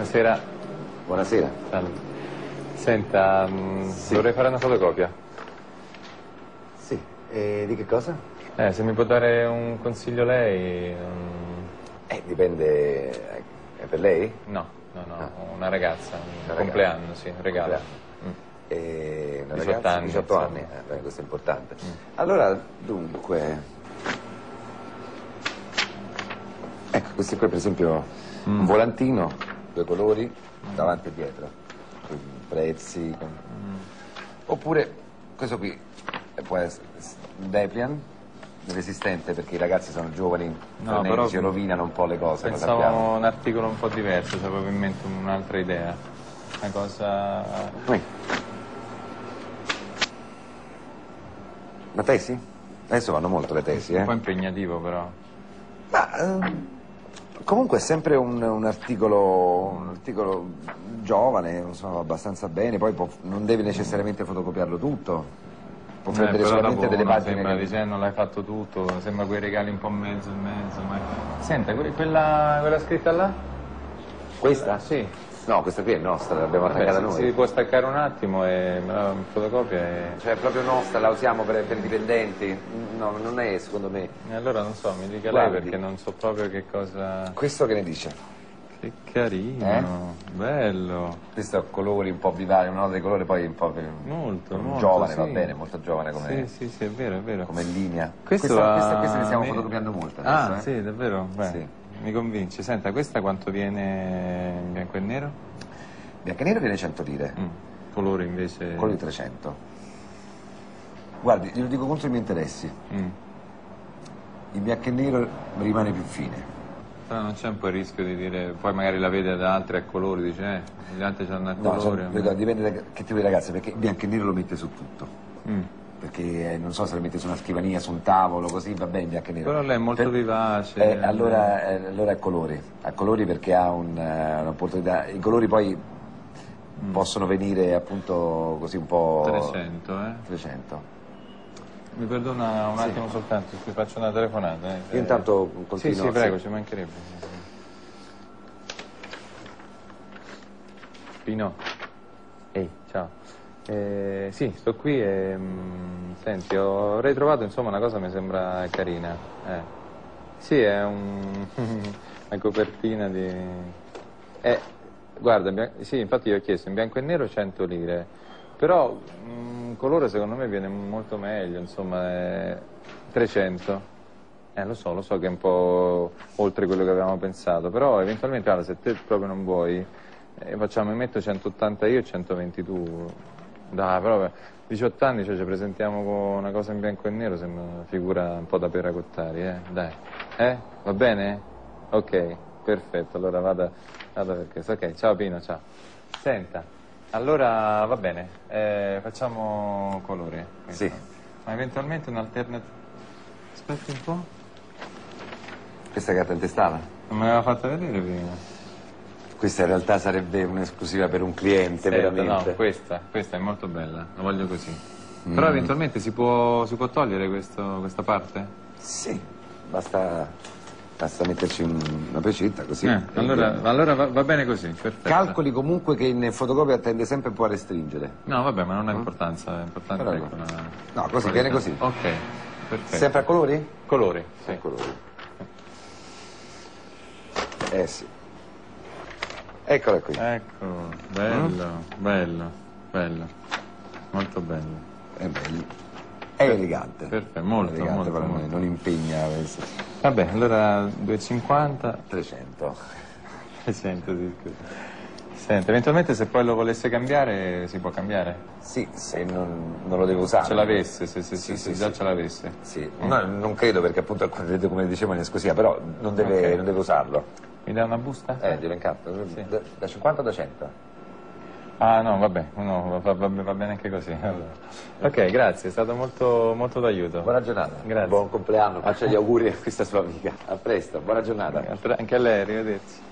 Buonasera. Buonasera. Salve. Senta, mm, Sì. vorrei fare una fotocopia. Sì, e di che cosa? Eh, se mi può dare un consiglio lei... mm, Eh, dipende... È per lei? No, no, no, Ah. una ragazza, un Una ragazza. compleanno, sì, un regalo. Mm. E una 18 ragazza? anni, 18 insomma. anni, eh, beh, questo è importante. Mm. Allora, dunque... Ecco, questo qui per esempio Mm. un volantino, due colori, davanti e dietro, prezzi. con- Mm. Oppure questo qui eh, può essere un Deplian, resistente perché i ragazzi sono giovani, No, però- rovinano un po' le cose, Pensavo a un articolo un po' diverso, cioè avevo in mente un'altra idea. Una cosa... Qui. La tesi? Adesso vanno molto le tesi, un po' eh? impegnativo però. Ma ehm, comunque è sempre un, un articolo, un articolo giovane, insomma, abbastanza bene, poi può- non deve necessariamente fotocopiarlo tutto. Può Eh, prendere però solamente delle pagine. Sembra che- dice, "Eh, non l'hai fatto tutto, sembra quei regali un po' mezzo e mezzo. Ma... Senta, que- quella, quella scritta là? Questa? Sì. No, questa qui è nostra, l'abbiamo Vabbè, attaccata si, noi. si può staccare un attimo e me la fotocopia e... Cioè, è proprio nostra, la usiamo per, per i dipendenti? No, non è secondo me. e allora non so, mi dica Guardi. lei perché non so proprio che cosa... Questo che ne dice? Che carino, Eh? bello, Questo ha colori un po' vivari, una nota di colore poi un po' per- molto, molto. giovane, sì. va bene, molto giovane come, Sì, sì, sì, è vero, è vero. come linea. Questo questa, ha- questa, questa ne stiamo mi- fotocopiando molte Ah, adesso, eh? sì, davvero? Beh, Sì. Mi convince. Senta, questa quanto viene in bianco e nero? Bianco e nero viene 100 lire, Mm. Colore invece... di 300. Guardi, glielo dico contro i miei interessi. Mm. Il bianco e nero rimane più fine. Però non c'è un po' il rischio di dire, poi magari la vede da altri a colori, dice, eh, gli altri hanno a No, colore. cioè, me- vedo, dipende da che tipo di ragazza, perché il bianco e nero lo mette su tutto. Mm. Perché eh, non so se lo mette su una scrivania, su un tavolo, così va bene bianco e nero. Però lei è molto Per- vivace. Eh, allora, eh, allora è colori, a colori perché ha un, eh, un'opportunità. I colori poi Mm. possono venire appunto così un po'. 300, eh? 300. Mi perdona un Sì. attimo soltanto, ti faccio una telefonata. Eh. Io intanto Sì, continuo. sì, prego, ci mancherebbe. Pino. Ehi, ciao. Eh, sì, sto qui e... mm, senti, ho ritrovato insomma una cosa che mi sembra carina. Eh. Sì, è un... una copertina di... Eh, guarda, bian- sì, infatti io ho chiesto in bianco e nero 100 lire, però un colore secondo me viene molto meglio, insomma, è 300. Eh, lo so, lo so che è un po' oltre quello che avevamo pensato, però eventualmente, guarda, se te proprio non vuoi, eh, facciamo, metto 180 io e 120 tu. Dai, però per 18 anni cioè, ci presentiamo con una cosa in bianco e nero, sembra una figura un po' da peracottari, eh? Dai. Eh? Va bene? Ok, perfetto, allora vada, vada per questo. Ok, ciao Pino, ciao. Senta, allora va bene, eh, facciamo colore. questo. Sì. Ma eventualmente un'alternativa... Aspetti un po'. Questa carta intestata? Non me l'aveva fatta vedere prima. Questa in realtà sarebbe un'esclusiva per un cliente, Senta, veramente. No, questa, questa è molto bella, la voglio così. Mm. Però eventualmente si può, si può togliere questo- questa parte? Sì, basta, basta metterci un- una precetta così. Eh, allora allora va, va bene così, perfetto. Calcoli comunque che in fotocopia tende sempre un po' a restringere. No, vabbè, ma non ha importanza, è importante Però ecco, no. così, qualità. così. Ok, perfetto. Sempre a colori? Colori, sì. A colori. Eh sì. Eccola qui. Ecco, bello, Mm. bello, bello. Molto bello. È bello. È elegante. Perfetto, molto, elegante, molto, molto. non impegna. questo. Vabbè, allora 2,50 300. 300 sì, scusa. Senta, eventualmente se poi lo volesse cambiare, si può cambiare? Sì, se non, non lo devo usare. Ce l'avesse, se, se, Sì, se- se sì, già sì. ce l'avesse. Sì, no, non credo perché appunto come dicevo in esclusiva, però non deve, Ok. non deve usarlo. Mi dà una busta? Eh, glielo incanto. Sì. Da, da 50 o da 100? Ah no, vabbè, no, va, va- va bene anche così. allora. Ok, grazie, è stato molto, molto d'aiuto. Buona giornata. Grazie. Buon compleanno, faccia gli auguri a questa sua amica. A presto, buona giornata. Anche a lei, arrivederci.